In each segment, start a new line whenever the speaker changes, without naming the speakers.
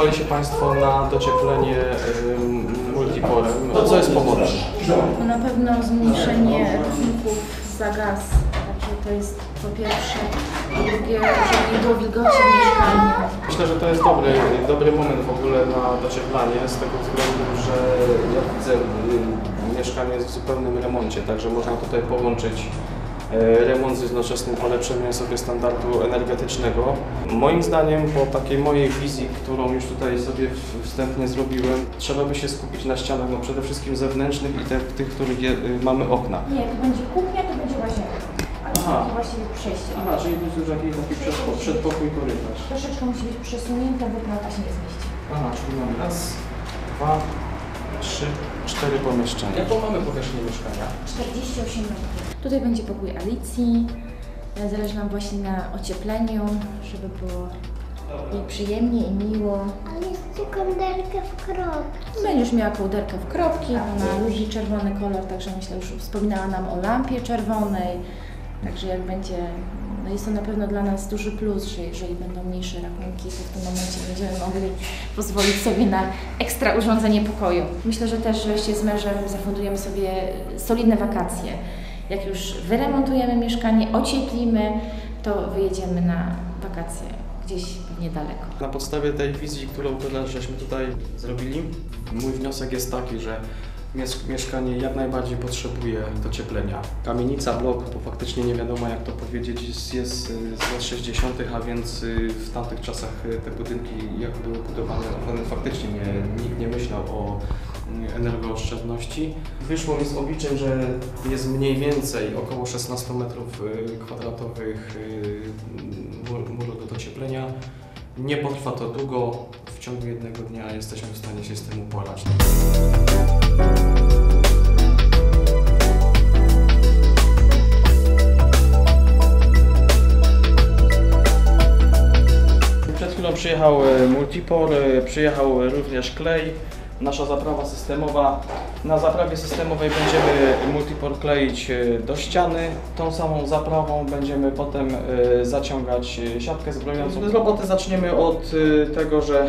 zdecydowali się Państwo na docieplenie multiporem. To co jest powodem?
No na pewno zmniejszenie rachunków za gaz. Także to jest po pierwsze. Po drugie, żeby było wilgoci w mieszkaniu.
Myślę, że to jest dobry, dobry moment w ogóle na docieplanie z tego względu, że ja widzę y, mieszkanie jest w zupełnym remoncie, także można tutaj połączyć remont z jednoczesnym polepszeniem sobie standardu energetycznego. Moim zdaniem, po takiej mojej wizji, którą już tutaj sobie wstępnie zrobiłem, trzeba by się skupić na ścianach, no przede wszystkim zewnętrznych i te, tych, których je, y, mamy okna.
Nie, to będzie kuchnia, to będzie łazienka. Ale to
Aha.
takie właściwie przejście.
Aha, czyli to jest już jakiś taki przedpo- przedpokój, korytarz.
Troszeczkę musi być przesunięte, bo plata się nie zmieści.
Aha, czyli mamy raz, dwa, trzy, cztery pomieszczenia. Jaką mamy powierzchnię mieszkania?
48 metrów. Tutaj będzie pokój Alicji. Zależy nam właśnie na ociepleniu, żeby było jej przyjemnie i miło.
Ale chcę konderkę w kropki.
Będziesz miała kołderkę w kropki, ona lubi czerwony kolor, także myślę, już wspominała nam o lampie czerwonej. Także jak będzie, no jest to na pewno dla nas duży plus, że jeżeli będą mniejsze rachunki, to w tym momencie będziemy mogli pozwolić sobie na ekstra urządzenie pokoju. Myślę, że też się z mężem zafundujemy sobie solidne wakacje. Jak już wyremontujemy mieszkanie, ocieplimy, to wyjedziemy na wakacje gdzieś pewnie daleko.
Na podstawie tej wizji, którą teraz żeśmy tutaj zrobili, mój wniosek jest taki, że mieszkanie jak najbardziej potrzebuje docieplenia. Kamienica, blok, bo faktycznie nie wiadomo jak to powiedzieć, jest, z lat 60., a więc y, w tamtych czasach y, te budynki jak były budowane, one faktycznie nie, nikt nie myślał o y, energooszczędności. Wyszło mi z obliczeń, że jest mniej więcej około 16 metrów y, kwadratowych mur- muru do docieplenia. Nie potrwa to długo, w ciągu jednego dnia jesteśmy w stanie się z tym uporać. Przyjechał e, Multipor, e, przyjechał również klej, nasza zaprawa systemowa. Na zaprawie systemowej będziemy Multipor kleić e, do ściany. Tą samą zaprawą będziemy potem zaciągać siatkę zbrojącą. Roboty zaczniemy od tego, że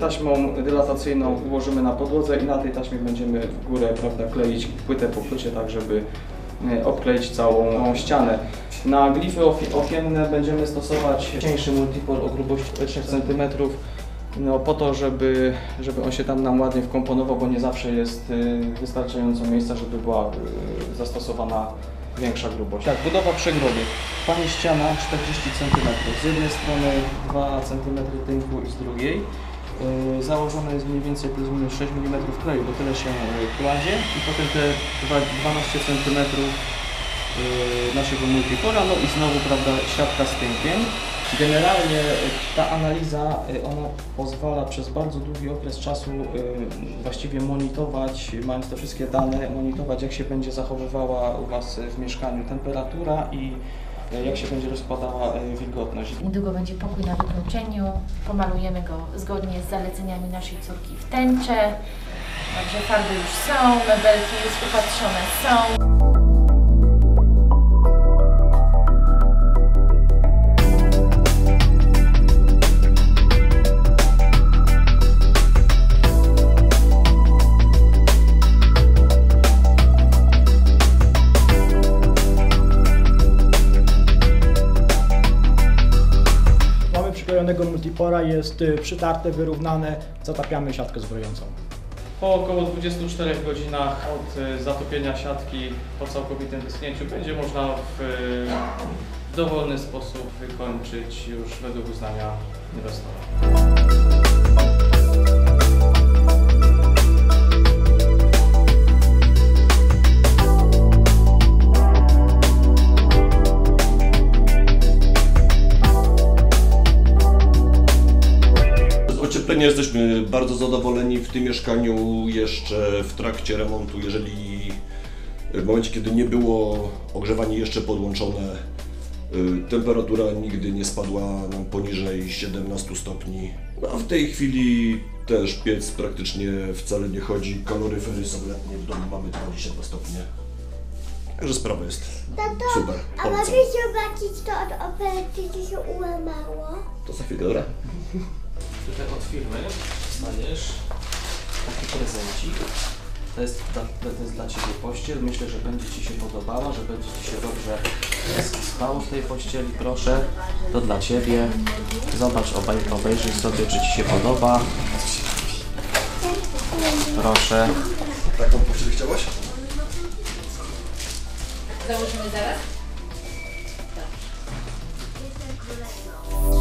taśmą dylatacyjną ułożymy na podłodze i na tej taśmie będziemy w górę prawda, kleić płytę po płycie, tak żeby obkleić całą ścianę. Na glify okienne będziemy stosować cieńszy multipol o grubości 3 cm, no, po to, żeby, żeby on się tam nam ładnie wkomponował, bo nie zawsze jest y, wystarczająco miejsca, żeby była y, zastosowana większa grubość. Tak, budowa przegrody. Pani ściana 40 cm, z jednej strony 2 cm tynku i z drugiej. Y, Założone jest mniej więcej plus minus 6 mm kleju, bo tyle się kładzie i potem te dwa- 12 cm naszego multipora, no i znowu prawda, siatka z tynkiem. Generalnie y, ta analiza, y, ona pozwala przez bardzo długi okres czasu y, właściwie monitorować, mając te wszystkie dane, monitorować jak się będzie zachowywała u Was y, w mieszkaniu temperatura i y, jak się będzie rozkładała y, wilgotność.
Niedługo będzie pokój na wykończeniu. Pomalujemy go zgodnie z zaleceniami naszej córki w tęczę. Także farby już są, mebelki już upatrzone są.
Przyklejonego multipora, jest y, przytarte, wyrównane, zatapiamy siatkę zbrojącą.
Po około 24 godzinach od y, zatopienia siatki po całkowitym wyschnięciu będzie można w y, dowolny sposób wykończyć już według uznania inwestora.
Ocieplenia jesteśmy bardzo zadowoleni w tym mieszkaniu jeszcze w trakcie remontu, jeżeli w momencie kiedy nie było ogrzewanie jeszcze podłączone, y, temperatura nigdy nie spadła nam poniżej 17 stopni. No, a w tej chwili też piec praktycznie wcale nie chodzi, kaloryfery są letnie, w domu mamy 22 stopnie. Także sprawa jest
Tato,
super.
a
Polecam.
mogę zobaczyć to od operacji, co się ułamało?
To za chwilę, dobra?
tutaj od firmy dostaniesz taki prezencik. To jest, dla, to jest dla Ciebie pościel. Myślę, że będzie Ci się podobała, że będzie Ci się dobrze spało w tej pościeli. Proszę, to dla Ciebie. Zobacz, obej obejrzyj sobie, czy Ci się podoba. Proszę.
Taką pościel chciałaś?
Założymy zaraz? Dobrze.